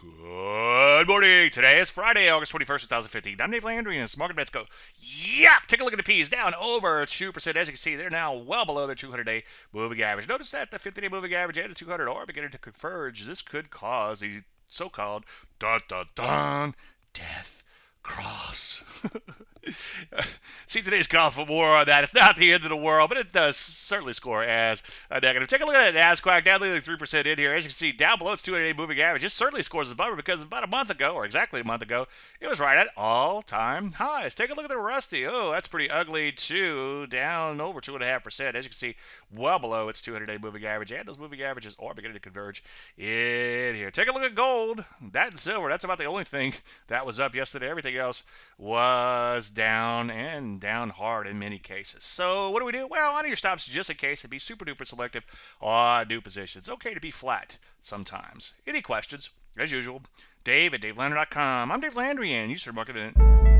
Hey, today is Friday, August 21st, 2015. I'm Dave Landry, and it's Market Bets Go. Yeah! Take a look at the P's down over 2%. As you can see, they're now well below their 200 day moving average. Notice that the 50 day moving average and the 200 are beginning to converge. This could cause the so called dun dun dun death cross. See today's call for more on that. It's not the end of the world, but it does certainly score as a negative. Take a look at that Nasdaq down nearly 3% in here. As you can see, down below its 200-day moving average. It certainly scores a bummer because about a month ago, or exactly a month ago, it was right at all-time highs. Take a look at the Rusty. Oh, that's pretty ugly too. Down over 2.5%. As you can see, well below its 200-day moving average. And those moving averages are beginning to converge in here. Take a look at gold. That and silver. That's about the only thing that was up yesterday. Everything else was down and down hard in many cases. So what do we do? Well, on your stops just in case and be super duper selective on new positions. Okay to be flat sometimes. Any questions? As usual, Dave at DaveLandry.com. I'm Dave Landry and you start marketing it.